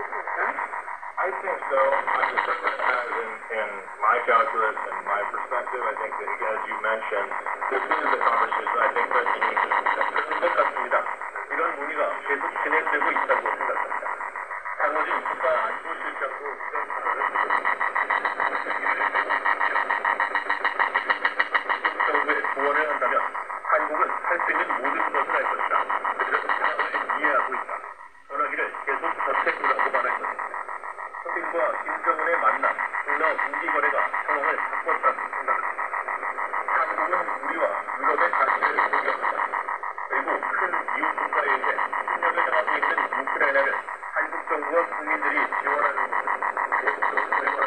I think so. I just recognize in, in my calculus and my perspective, I think that, as you mentioned, this is the conversation I think that you need to 같습니다. 이런 문의가 계속 진행되고 있다고 생각합니다. 당원이 이가 안 좋으실 경우 이런 푸틴과 김정은의 만남, 군어 무기 거래가 상황을 바꿨다고 생각합니다. 한국은 우리와 유럽의 가치를 공격한다. 그리고 큰 이웃 국가에게侵略을 당하고 있는 우크라이나를 한국 정부와 국민들이 지원하는 것은 생각합니다.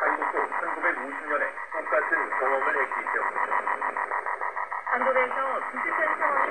한국도 1950년에 똑같은 경험을 했기 때문이죠. 한국에서 비슷한 상황이